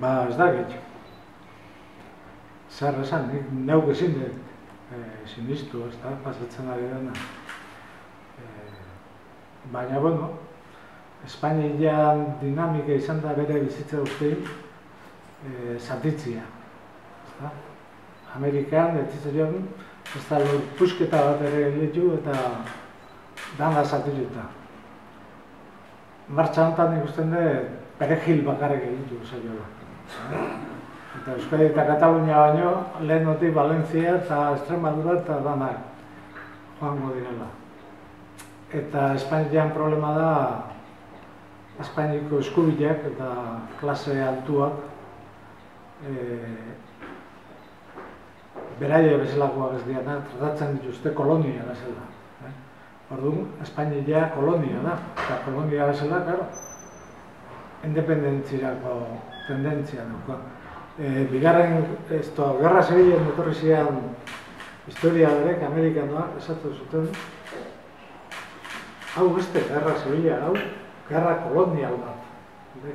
Ba, ez da getxo. Zer esan, nik neuk ezin dut e, sinistu, ez da, pasatzen ari dena. E, baina, bueno, Espainian dinamika izan da bere bizitza ustein, e, zatitzia. Ez da? Amerikan, ez zitzaion, ez da pusketa bat ere elitu eta dana zatituta. Martxa honetan ikusten dut, perejil bakarrik egin du zaiola. Eta Euskadi eta Katalunia baino, lehen noti Valentzia eta Estremadura eta danak joango direla. Eta Espainian problema da, Espainiko eskubileak eta klase altuak e, beraie bezalakoak ez diana, tratatzen dituzte kolonia bezala. Eh? Orduan, Espainia kolonia da, eta kolonia bezala, claro, independentzirako tendentzia duko. E, bigarren, ez Gerra Zibilen etorri zian historia berek, Amerikanoak, esatu zuten, hau beste, Gerra Zibila, hau, Gerra kolonial bat.